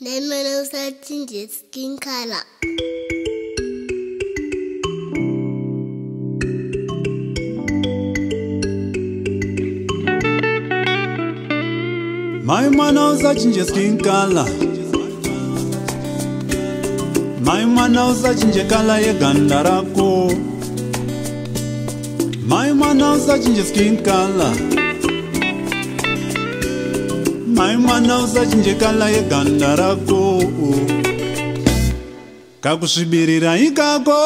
nemele usatinje skin color My mana usachinje skin color My mana usachinje color yeganda rako My mana usachinje skin color mai mwana usachinje kala yeganda rako kakusvibirira ikako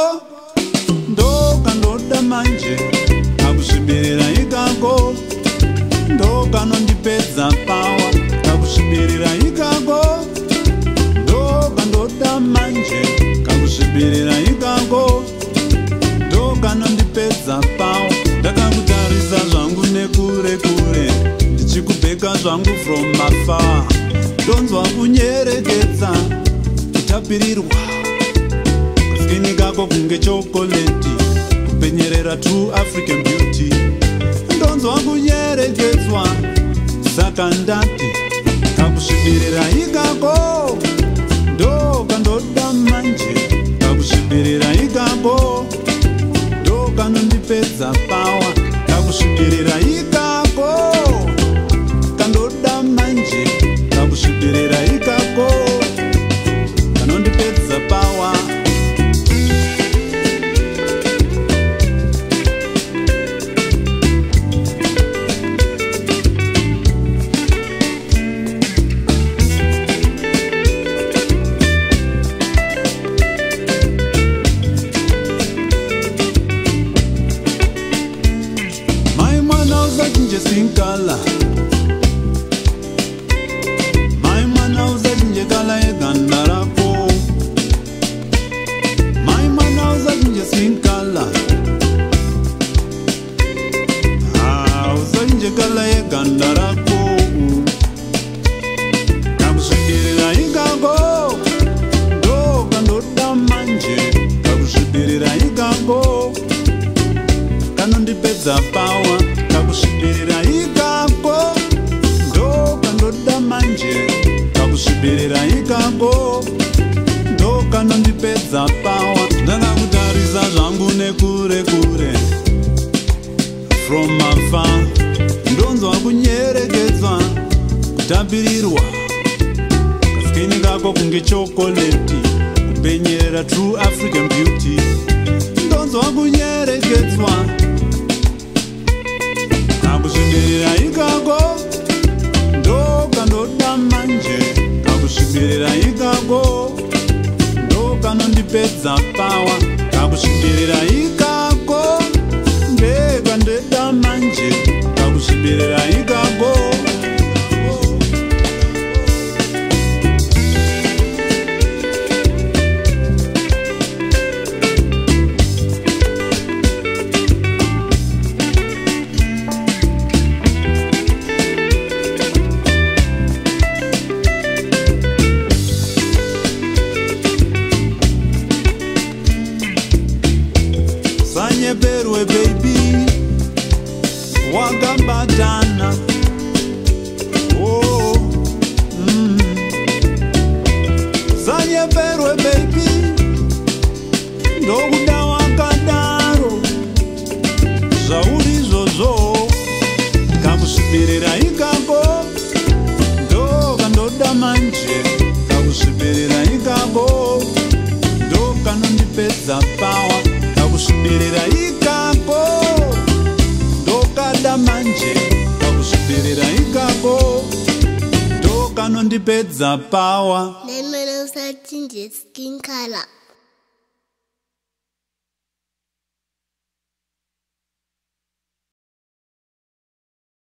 ndokandoda manje kakusvibirira ikako ndokanondipedza pawa kakusvibirira ikako ndokandoda manje kakusvibirira ikako kufa donzwa kunyeregedza kutapirirwa kasini kako kunge chokoleti kupenyerera to african beauty donzwa kunyeregedzwa saka ndati kakusvibirira ikako ndo kandoda manje kakusvibirira ikako ndo kanondipedza pawa ndipedza bawa kakusvibirira ikako ndo kandoda manje kakusvibirira ikako ndo kanondipedza bawa ndakakutarisa zvangu nekure kure from afa ndonzwa kunyerekedzwa kutapirirwa kaskeni kako kunge chokoleti kupenyerera true african beauty ndonzwa kunyerekedzwa kupedza pawa takusvinderera ika nyeberwe bebi wagambatana oh, mm. zanyeberwe bebi ndokuda wakadaro zvauri ndinoda manje pakuzvibirira ikako ndokanondipedza pawa nemene usatinje skin color